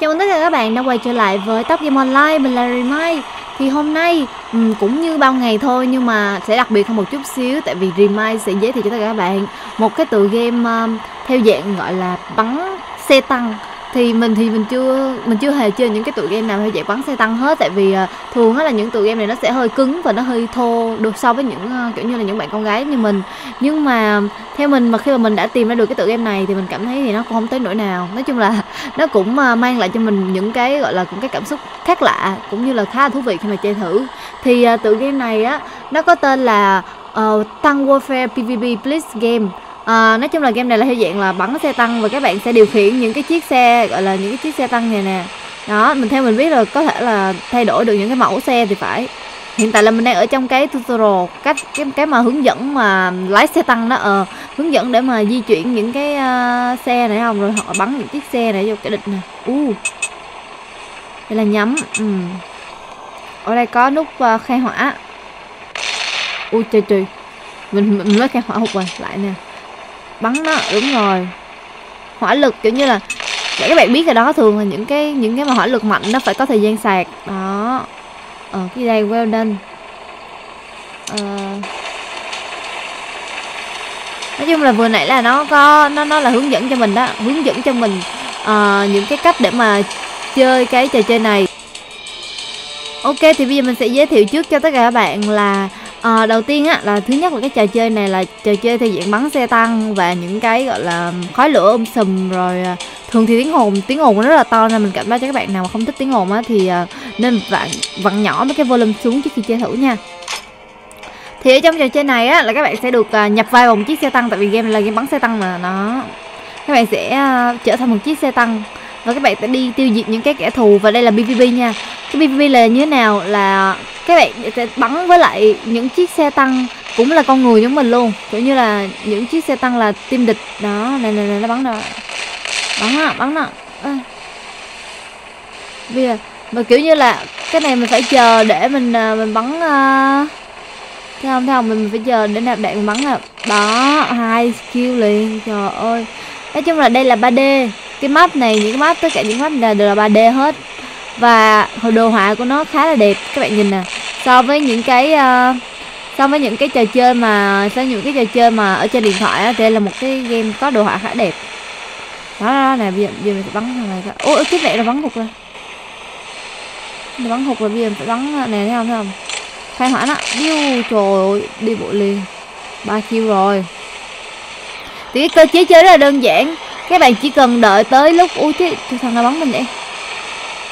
Chào mừng tất cả các bạn đã quay trở lại với Top Game Online, mình là Remai. Thì hôm nay um, cũng như bao ngày thôi nhưng mà sẽ đặc biệt hơn một chút xíu Tại vì Remai sẽ giới thiệu cho tất cả các bạn một cái tựa game um, theo dạng gọi là bắn xe tăng thì mình thì mình chưa mình chưa hề chơi những cái tựa game nào theo dạng bắn xe tăng hết. Tại vì à, thường á là những tựa game này nó sẽ hơi cứng và nó hơi thô được so với những à, kiểu như là những bạn con gái như mình. Nhưng mà theo mình mà khi mà mình đã tìm ra được cái tựa game này thì mình cảm thấy thì nó cũng không tới nỗi nào. Nói chung là nó cũng à, mang lại cho mình những cái gọi là cũng cái cảm xúc khác lạ cũng như là khá là thú vị khi mà chơi thử. Thì tựa game này á nó có tên là ờ, uh, Tăng Warfare PvP Blitz Game. À, nói chung là game này là theo dạng là bắn xe tăng và các bạn sẽ điều khiển những cái chiếc xe gọi là những cái chiếc xe tăng này nè. Đó mình theo mình biết là có thể là thay đổi được những cái mẫu xe thì phải. Hiện tại là mình đang ở trong cái tutorial cách cái cái mà hướng dẫn mà lái xe tăng đó ờ hướng dẫn để mà di chuyển những cái uh, xe này không? Rồi họ bắn những chiếc xe này vô cái địch nè. U. Uh. đây là nhắm ừ. ở đây có nút uh, khai hỏa. Ui trời trời mình mình mới khai hỏa hụt rồi lại nè bắn nó đúng rồi. Hỏa lực kiểu như là để các bạn biết rồi đó thường là những cái những cái mà hỏa lực mạnh nó phải có thời gian sạc. Đó. Ờ cái đây well done ờ. Nói chung là vừa nãy là nó có nó nó là hướng dẫn cho mình đó hướng dẫn cho mình uh, những cái cách để mà chơi cái trò chơi này. Ok thì bây giờ mình sẽ giới thiệu trước cho tất cả các bạn là À, đầu tiên á là thứ nhất là cái trò chơi này là trò chơi theo diện bắn xe tăng và những cái gọi là khói lửa um sùm rồi à, thường thì tiếng hồn tiếng ồn rất là to nên mình cảnh báo cho các bạn nào mà không thích tiếng ồn á thì à, nên vặn vặn nhỏ mấy cái volume xuống trước khi chơi thử nha. Thì ở trong trò chơi này á là các bạn sẽ được à, nhập vai vào một chiếc xe tăng tại vì game là game bắn xe tăng mà nó các bạn sẽ à, trở thành một chiếc xe tăng và các bạn sẽ đi tiêu diệt những cái kẻ thù. Và đây là PVP nha. Cái PVP là như thế nào là các bạn sẽ bắn với lại những chiếc xe tăng cũng là con người giống mình luôn. Kiểu như là những chiếc xe tăng là tim địch. Đó, này này này, nó bắn rồi bắn á, bắn đó à. bây giờ, mà kiểu như là cái này mình phải chờ để mình à, mình bắn à, uh... thấy không thấy không mình phải chờ để nạp đạn mình bắn là đó, hai skill liền. Trời ơi. Nói chung là đây là 3D cái map này những cái map tất cả những map này đều là 3D hết. Và đồ họa của nó khá là đẹp các bạn nhìn nè. So với những cái uh, so với những cái trò chơi mà so với những cái trò chơi mà ở trên điện thoại á thì đây là một cái game có đồ họa khá đẹp. Đó, đó nè bây giờ, bây giờ mình phải bắn thằng này ôi cái mẹ nó bắn hụt rồi. Nó bắn hụt rồi bây giờ mình phải bắn ờ, này thấy không thấy không? Khai hỏa nó. Điêu trời ơi đi bộ liền. Ba chiêu rồi. Thì cái cơ chế chơi rất là đơn giản các bạn chỉ cần đợi tới lúc ui chứ thằng nào bắn mình vậy?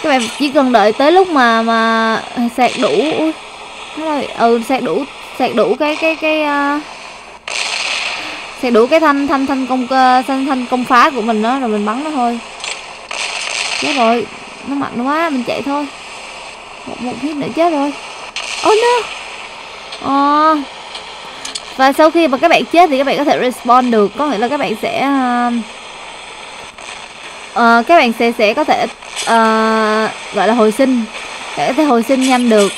Các bạn chỉ cần đợi tới lúc mà mà sạc đủ ui ừ sạc đủ sạc đủ cái cái cái uh, sạc đủ cái thanh thanh thanh công uh, thanh thanh công phá của mình đó rồi mình bắn nó thôi. Chết rồi nó mạnh quá mình chạy thôi. Một một hit nữa chết rồi. Oh no. À, và sau khi mà các bạn chết thì các bạn có thể respawn được. Có nghĩa là các bạn sẽ uh, uh, các bạn sẽ sẽ có thể uh, gọi là hồi sinh. Để có thể hồi sinh nhanh được.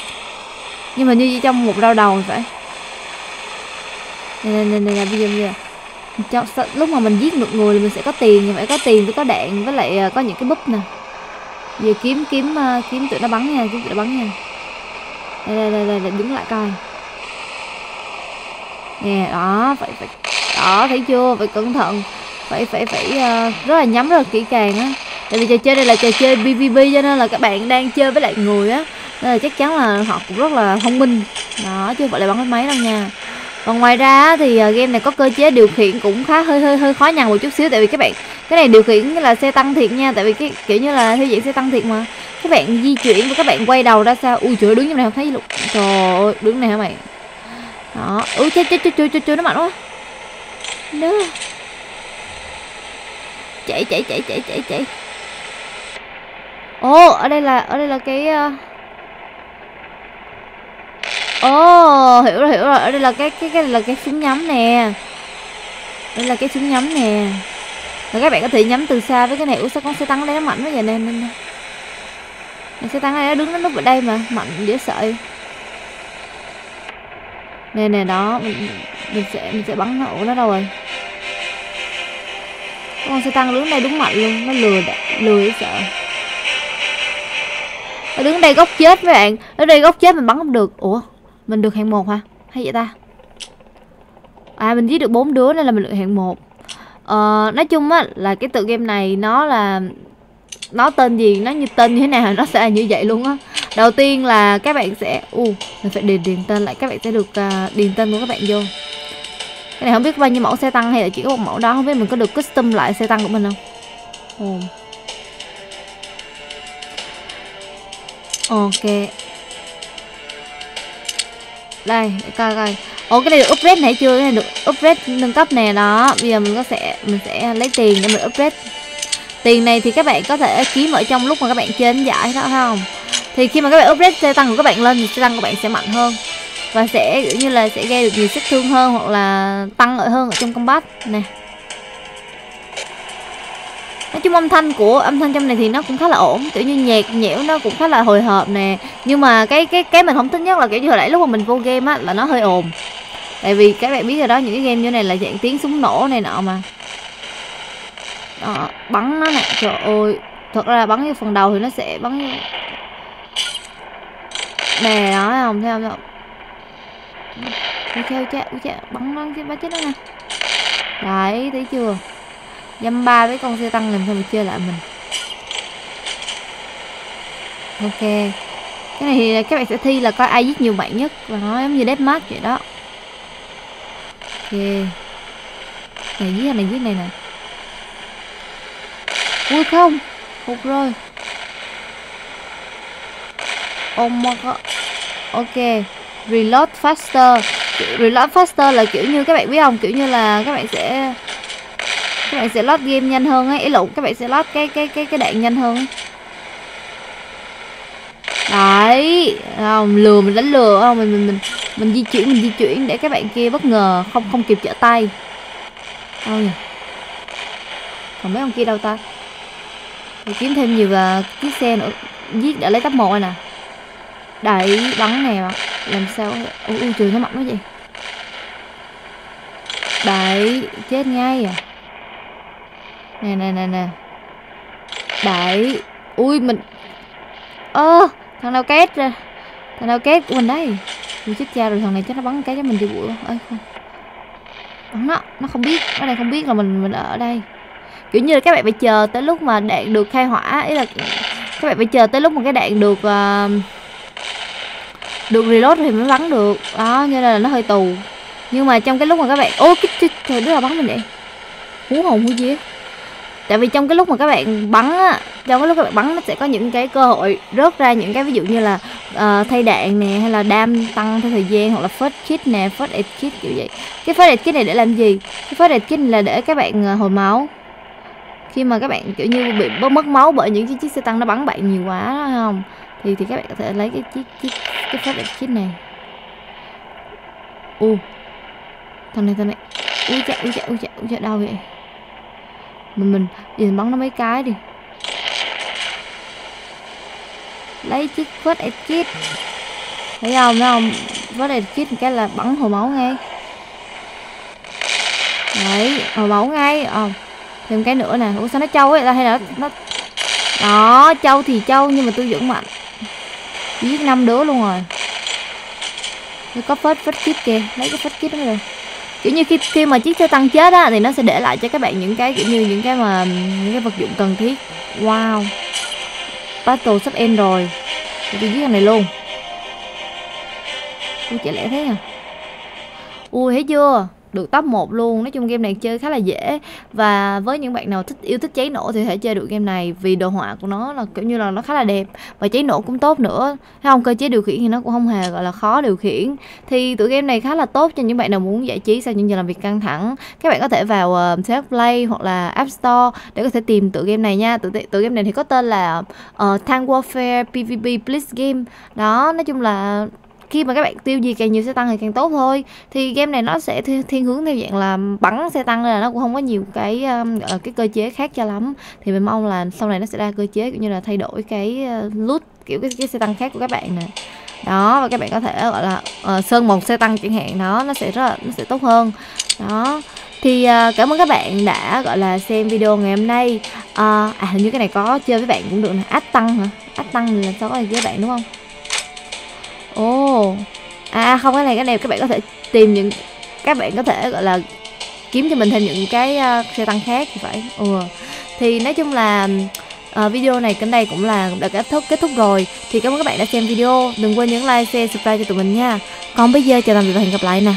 Nhưng mà như trong một rau đầu phải. Này này này, này bây giờ bây giờ. Cho, lúc mà mình giết được người thì mình sẽ có tiền thì phải có tiền với có đạn với lại uh, có những cái búp nè. Giờ kiếm kiếm uh, kiếm tụi nó bắn nha kiếm tụi nó bắn nha. Đây đây đây đây, đây đứng lại coi. Nè đó phải phải đó thấy chưa? Phải cẩn thận phải phải phải uh, rất là nhắm rất là kỹ càng á. Tại vì trò chơi đây là trò chơi pvp cho nên là các bạn đang chơi với lại người á. Nên là chắc chắn là họ cũng rất là thông minh. Đó chứ không phải là bắn cái máy đâu nha. Còn ngoài ra thì ờ, game này có cơ chế điều khiển cũng khá hơi hơi hơi khó nhằn một chút xíu. Tại vì các bạn cái này điều khiển là xe tăng thiệt nha. Tại vì cái kiểu như là theo diện xe tăng thiệt mà. Các bạn di chuyển và các bạn quay đầu ra sao? Ui trời đứng như này không thấy luôn. Trời ơi đứng này hả mày? Đó. Ui chết chết chết chết chết nó mạnh quá. Nữa chạy chạy chạy chạy chạy chạy. Ồ oh, ở đây là ở đây là cái ờ, ồ oh, hiểu rồi hiểu rồi. Ở đây là cái cái cái là cái súng nhắm nè. Đây là cái súng nhắm nè. Rồi các bạn có thể nhắm từ xa với cái này. Ủa sao con xe tăng đây nó mạnh quá vậy nè nên xe tăng này nó đứng nó núp ở đây mà. Mạnh dễ sợ nè nè đó. Mình, mình sẽ mình sẽ bắn nó. Ủa nó đâu rồi? Con xe tăng đứng đây đúng mạnh luôn nó lừa lừa dễ sợ. Nó đứng đây góc chết mấy bạn ở đây góc chết mình bắn không được. Ủa mình được hạng một hả? Hay vậy ta? À mình giết được bốn đứa nên là mình được hạng một. Ờ, nói chung á là cái tựa game này nó là nó tên gì nó như tên như thế nào nó sẽ là như vậy luôn á. Đầu tiên là các bạn sẽ u uh, mình phải điền điền tên lại các bạn sẽ được uh, điền tên của các bạn vô cái này không biết bao nhiêu mẫu xe tăng hay là chỉ có một mẫu đó không biết mình có được custom lại xe tăng của mình không? Oh. ok. Đây để coi coi. Ồ cái này được upgrade nãy chưa? Cái này được upgrade nâng cấp nè đó. Bây giờ mình có sẽ mình sẽ lấy tiền để mình upgrade. Tiền này thì các bạn có thể kiếm ở trong lúc mà các bạn chơi giải đó không? Thì khi mà các bạn upgrade xe tăng của các bạn lên thì xe tăng của bạn sẽ mạnh hơn và sẽ kiểu như là sẽ gây được nhiều sát thương hơn hoặc là tăng ở hơn ở trong combat nè. Nói chung âm thanh của âm thanh trong này thì nó cũng khá là ổn kiểu như nhạc nhẽo nó cũng khá là hồi hộp nè. Nhưng mà cái cái cái mình không thích nhất là kiểu như hồi nãy lúc mà mình vô game á là nó hơi ồn. Tại vì các bạn biết rồi đó những cái game như này là dạng tiếng súng nổ này nọ mà. Đó, bắn nó nè trời ơi. Thật ra bắn cái phần đầu thì nó sẽ bắn nè đó không thấy không thấy không? Đi theo cha ui cha, bắn nó cái bá chết đó nè đấy, thấy chưa? Dăm ba với con xe tăng làm sao mà chơi lại mình? Ok. Cái này thì các bạn sẽ thi là coi ai giết nhiều bạn nhất và nó giống như deathmatch vậy đó. Ok. Này giết này giết này nè. Ui không? Hụt rồi. Oh my god. Ok reload faster. Reload faster là kiểu như các bạn biết không? Kiểu như là các bạn sẽ các bạn sẽ load game nhanh hơn ấy. Ý lộn các bạn sẽ load cái cái cái cái đạn nhanh hơn ấy. đấy. Không, lừa mình đánh lừa, không, mình mình mình mình di chuyển, mình di chuyển để các bạn kia bất ngờ, không không kịp trở tay. Đâu nhỉ? Còn mấy ông kia đâu ta? Thì kiếm thêm nhiều là chiếc xe nữa. Giết đã lấy cấp một rồi nè. Đẩy, bắn nè mà làm sao? Ui, ui trời nó mạnh quá vậy? Đấy chết ngay à? Nè nè nè nè. Đấy ui mình ơ thằng nào két ra? Thằng nào két của mình đấy Mình chết cha rồi thằng này chắc nó bắn cái cho mình đi bụi ơi không. Bắn nó nó không biết. Nó này không biết là mình mình ở đây. Kiểu như là các bạn phải chờ tới lúc mà đạn được khai hỏa. Ý là các bạn phải chờ tới lúc mà cái đạn được uh, được reload thì mới bắn được. Đó như là nó hơi tù. Nhưng mà trong cái lúc mà các bạn ô cái trời đứa nào bắn mình vậy? Hú hồn hú gì tại vì trong cái lúc mà các bạn bắn á trong cái lúc các bạn bắn nó sẽ có những cái cơ hội rớt ra những cái ví dụ như là uh, thay đạn nè hay là đam tăng theo thời gian hoặc là first kit nè first aid kit kiểu vậy. Cái first aid kit này để làm gì? Cái first aid kit này là để các bạn uh, hồi máu. Khi mà các bạn kiểu như bị mất máu bởi những cái chiếc xe tăng nó bắn bạn nhiều quá đó không? Thì thì các bạn có thể lấy cái chiếc chiếc cái phát lệnh chết này. U thằng này thằng này. Ui chạy ui chạy ui chạy ui chạy đau vậy. Mình mình mình bắn nó mấy cái đi. Lấy chiếc vết aid chết thấy không thấy không? Vết aid chết cái là bắn hồi máu ngay. Đấy, hồi máu ngay. Ờ thêm cái nữa nè. Ủa, sao nó trâu ấy? Là hay là nó đó, trâu thì trâu, nhưng mà tôi vẫn mạnh giết năm đứa luôn rồi. Nó có phết phết kiếp kìa. Lấy cái phết kiếp đó rồi. Kiểu như khi khi mà chiếc xe tăng chết á, thì nó sẽ để lại cho các bạn những cái kiểu như những cái mà, những cái vật dụng cần thiết. Wow. Battle sắp end rồi. Tôi giết thằng này luôn. Ui, chả lẽ thế à? Ui, thấy chưa? Được top 1 luôn. Nói chung game này chơi khá là dễ. Và với những bạn nào thích yêu thích cháy nổ thì thể chơi được game này vì đồ họa của nó là kiểu như là nó khá là đẹp và cháy nổ cũng tốt nữa. Thấy không? Cơ chế điều khiển thì nó cũng không hề gọi là khó điều khiển. Thì tựa game này khá là tốt cho những bạn nào muốn giải trí sau những giờ làm việc căng thẳng. Các bạn có thể vào ờ, uh, self play hoặc là app store để có thể tìm tựa game này nha. Tựa, tựa game này thì có tên là ờ, uh, Tank Warfare PvP Blitz Game. Đó nói chung là khi mà các bạn tiêu gì càng nhiều xe tăng thì càng tốt thôi. Thì game này nó sẽ thiên hướng theo dạng là bắn xe tăng nên là nó cũng không có nhiều cái um, ờ, cái cơ chế khác cho lắm. Thì mình mong là sau này nó sẽ ra cơ chế cũng như là thay đổi cái uh, loot kiểu cái, cái xe tăng khác của các bạn nè. Đó và các bạn có thể gọi là uh, sơn một xe tăng chẳng hạn đó nó sẽ rất là nó sẽ tốt hơn. Đó. Thì uh, cảm ơn các bạn đã gọi là xem video ngày hôm nay. Uh, à hình như cái này có chơi với bạn cũng được nè. Ách tăng hả? Ách tăng thì làm sao có gì với bạn đúng không? Ồ. À, à không cái này cái này các bạn có thể tìm những các bạn có thể gọi là kiếm cho mình thêm những cái uh, xe tăng khác thì phải. Ừ thì nói chung là uh, video này đến đây cũng là đã kết thúc kết thúc rồi. Thì cảm ơn các bạn đã xem video. Đừng quên nhấn like share subscribe cho tụi mình nha. Còn bây giờ chào tạm biệt và hẹn gặp lại nè.